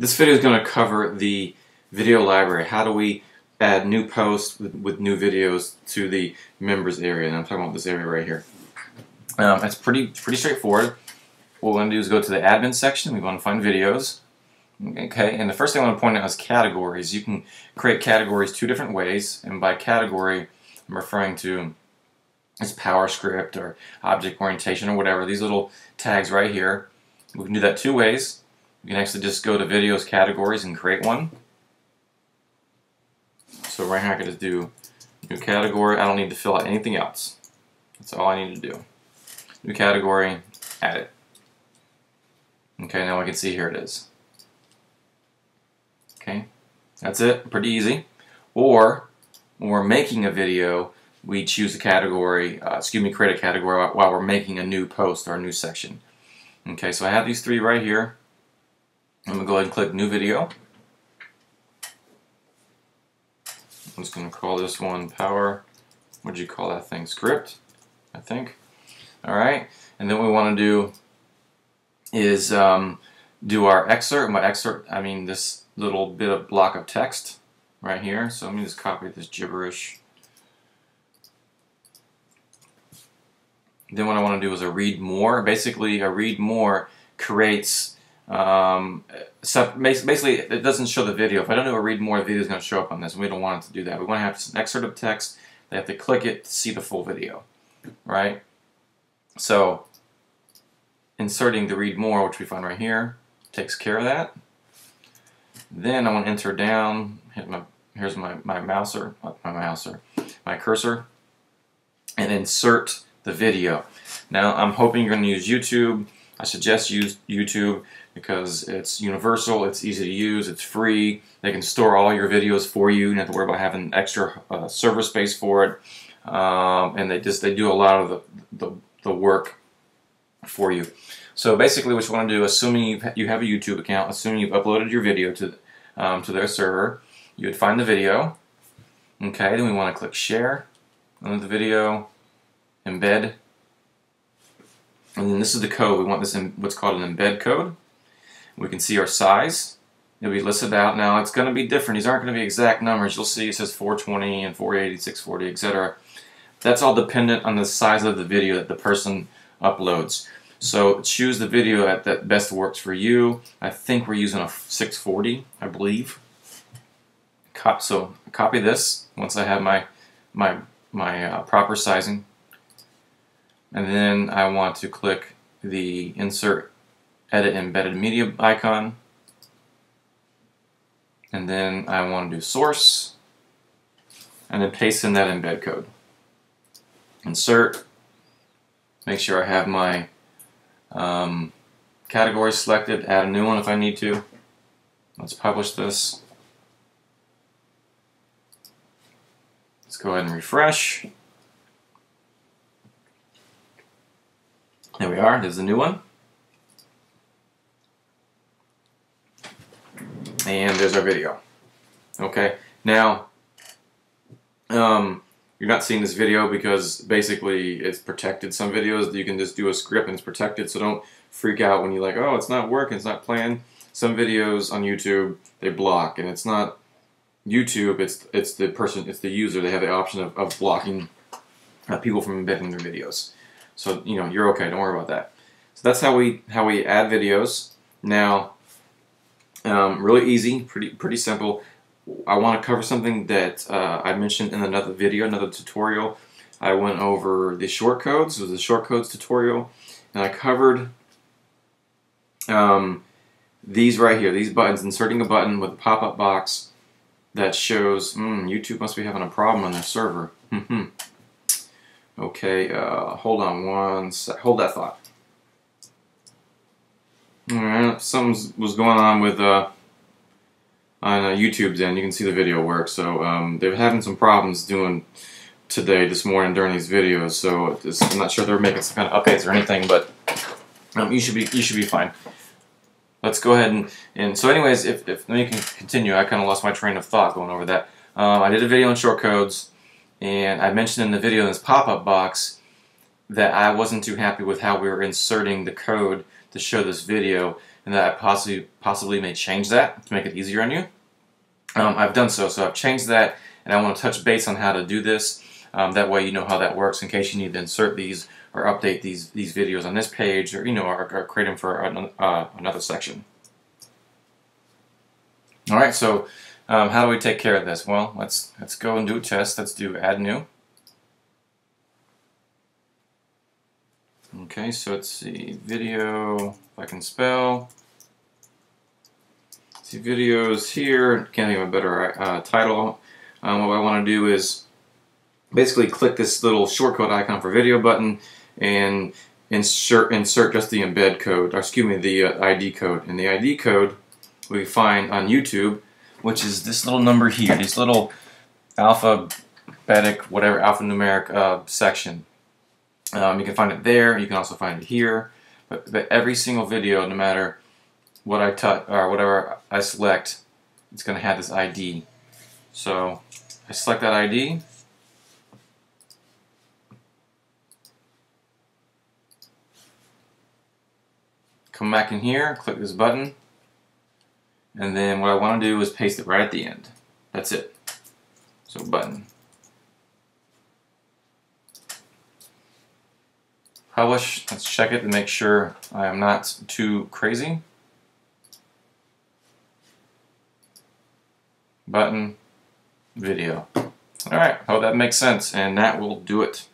This video is going to cover the video library. How do we add new posts with, with new videos to the members area? And I'm talking about this area right here. Um, it's pretty pretty straightforward. What we're going to do is go to the admin section. We want to find videos. Okay, and the first thing I want to point out is categories. You can create categories two different ways, and by category, I'm referring to is PowerScript or object orientation or whatever. These little tags right here. We can do that two ways. We can actually just go to videos categories and create one. So right here I can just do new category. I don't need to fill out anything else. That's all I need to do. New category, add it. Okay, now I can see here it is. Okay, that's it, pretty easy. Or when we're making a video, we choose a category, uh, excuse me, create a category while we're making a new post or a new section. Okay, so I have these three right here. I'm going to go ahead and click New Video. I'm just going to call this one Power, what did you call that thing, Script, I think. Alright, and then what we want to do is um, do our excerpt. My excerpt, I mean this little bit of block of text right here. So let me just copy this gibberish Then what I want to do is a read more. Basically, a read more creates um, so basically it doesn't show the video. If I don't do a read more, the video is going to show up on this. We don't want it to do that. We want to have an excerpt of text. They have to click it to see the full video, right? So inserting the read more, which we find right here, takes care of that. Then I want to enter down. Hit my here's my my mouser, my mouser, my cursor, and insert the video. Now I'm hoping you're going to use YouTube. I suggest use YouTube because it's universal, it's easy to use, it's free. They can store all your videos for you. You don't have to worry about having extra uh, server space for it. Um, and they just they do a lot of the, the, the work for you. So basically what you want to do, assuming you you have a YouTube account, assuming you've uploaded your video to, um, to their server, you would find the video. Okay, then we want to click share on the video, embed. And then this is the code. We want this in what's called an embed code. We can see our size. It'll be listed out. Now it's going to be different. These aren't going to be exact numbers. You'll see it says 420 and 480, 640, etc. That's all dependent on the size of the video that the person uploads. So choose the video that, that best works for you. I think we're using a 640, I believe. So copy this once I have my my my uh, proper sizing and then I want to click the insert edit embedded media icon. And then I want to do source and then paste in that embed code. Insert. Make sure I have my um, category selected. Add a new one if I need to. Let's publish this. Let's go ahead and refresh There we are, there's a new one. And there's our video. Okay, now, um, you're not seeing this video because basically it's protected. Some videos you can just do a script and it's protected, so don't freak out when you're like, oh, it's not working, it's not playing. Some videos on YouTube, they block, and it's not YouTube, it's it's the person, it's the user. They have the option of, of blocking uh, people from embedding their videos. So you know you're okay. Don't worry about that. So that's how we how we add videos. Now, um, really easy, pretty pretty simple. I want to cover something that uh, I mentioned in another video, another tutorial. I went over the short codes. It was a short codes tutorial, and I covered um, these right here, these buttons, inserting a button with a pop-up box that shows, mm, YouTube must be having a problem on their server. Okay, uh, hold on one sec. Hold that thought. Alright, something was going on with uh, on uh, YouTube's end. You can see the video work. So um, they're having some problems doing today, this morning during these videos. So I'm not sure they're making some kind of updates or anything, but um, you should be you should be fine. Let's go ahead and, and so anyways, if, if let me continue. I kind of lost my train of thought going over that. Um, I did a video on short codes. And I mentioned in the video in this pop-up box that I wasn't too happy with how we were inserting the code to show this video. and that I possibly, possibly may change that to make it easier on you. Um, I've done so, so I've changed that, and I want to touch base on how to do this. Um, that way you know how that works in case you need to insert these or update these these videos on this page or you know or, or create them for an, uh, another section. All right, so um, how do we take care of this? Well, let's let's go and do a test. Let's do add new. Okay, so let's see video. If I can spell. See videos here. Can't a better uh, title. Um, what I want to do is basically click this little shortcut icon for video button and insert insert just the embed code, or excuse me, the uh, ID code. And the ID code we find on YouTube, which is this little number here, this little alphabetic, whatever alphanumeric uh, section. Um, you can find it there. You can also find it here. But, but every single video, no matter what I touch or whatever I select, it's going to have this ID. So I select that ID. Come back in here, click this button, and then what I want to do is paste it right at the end. That's it. So button. Publish, let's check it to make sure I am not too crazy. Button, video. Alright, hope that makes sense, and that will do it.